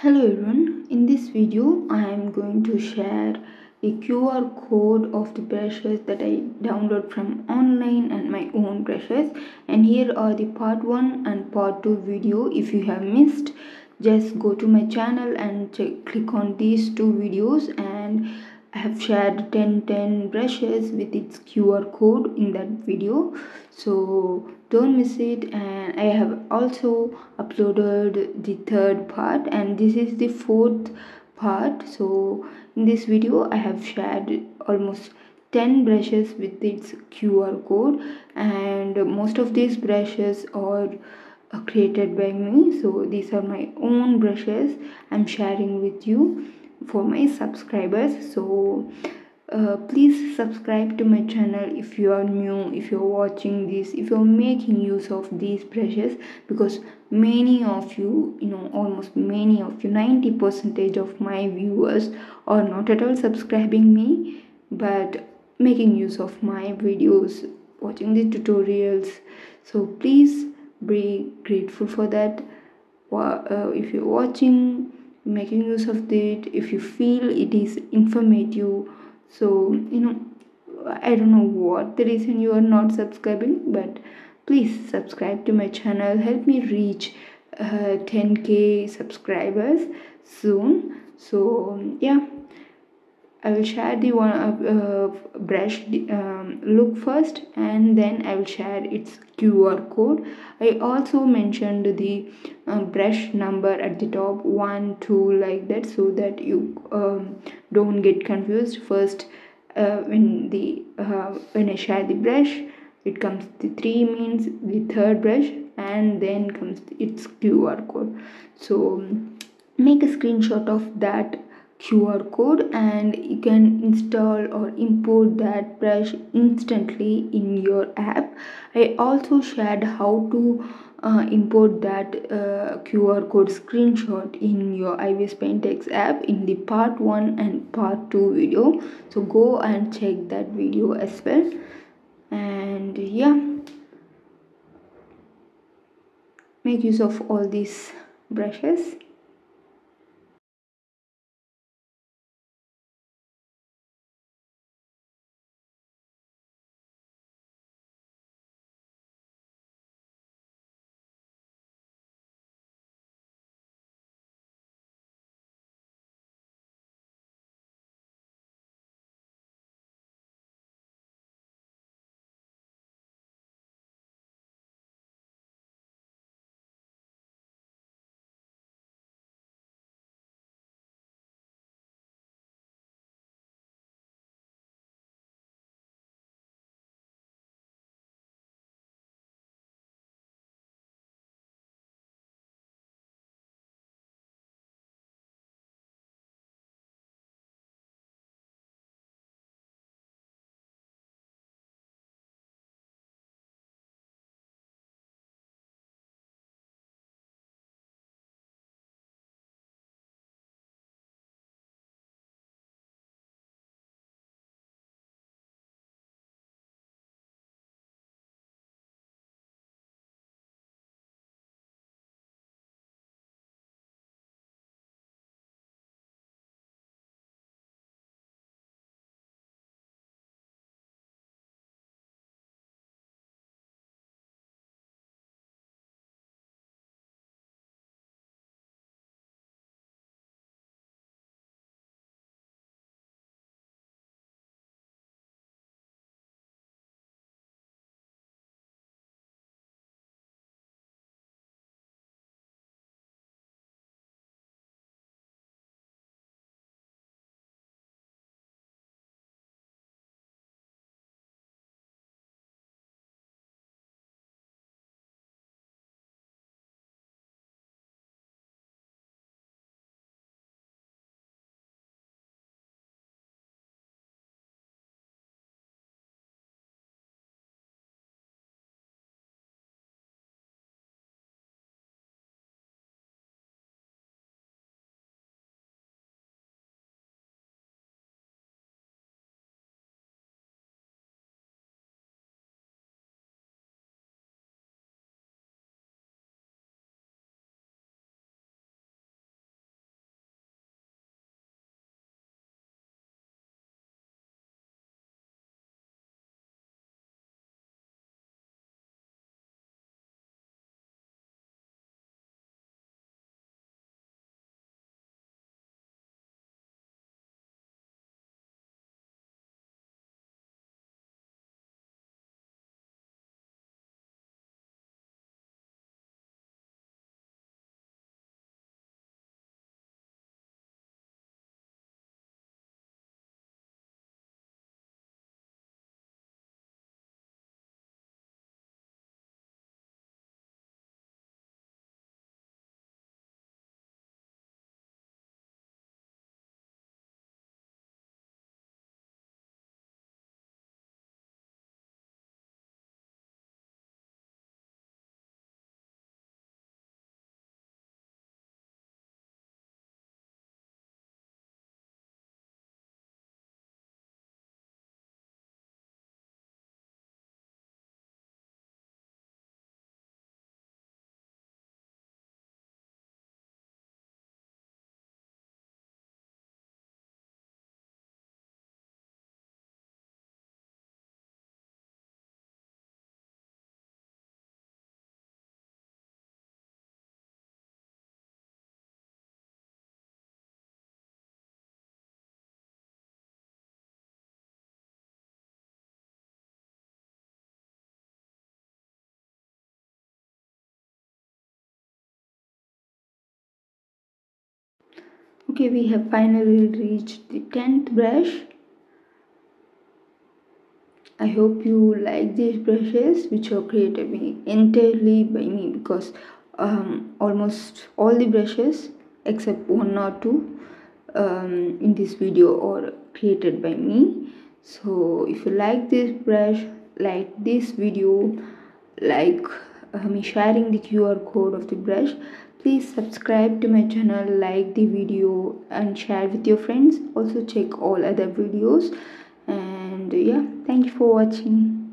Hello everyone, in this video I am going to share the QR code of the brushes that I download from online and my own brushes. And here are the part 1 and part 2 video. If you have missed just go to my channel and check, click on these two videos. And I have shared 10 10 brushes with its QR code in that video. So don't miss it and I have also uploaded the third part and this is the fourth part. So in this video I have shared almost 10 brushes with its QR code and most of these brushes are uh, created by me. So these are my own brushes I'm sharing with you for my subscribers. So uh, please subscribe to my channel if you are new if you're watching this if you're making use of these brushes because many of you you know almost many of you 90 percentage of my viewers are not at all subscribing me but making use of my videos watching the tutorials. So please be grateful for that. Uh, if you're watching making use of it if you feel it is informative so you know i don't know what the reason you are not subscribing but please subscribe to my channel. Help me reach uh, 10k subscribers soon. So yeah I will share the one uh, uh, brush um, look first and then I will share its QR code. I also mentioned the uh, brush number at the top 1 2 like that so that you um, don't get confused first uh, when the uh, when I share the brush it comes the 3 means the third brush and then comes its QR code so make a screenshot of that QR code and you can install or import that brush instantly in your app. I also shared how to uh, import that uh, QR code screenshot in your ibis Paint X app in the part 1 and part 2 video. So go and check that video as well. And yeah, make use of all these brushes. Okay we have finally reached the 10th brush. I hope you like these brushes which are created me entirely by me because um, almost all the brushes except one or two um, in this video are created by me. So if you like this brush like this video like uh, me sharing the QR code of the brush please subscribe to my channel like the video and share with your friends. Also check all other videos. And yeah thank you for watching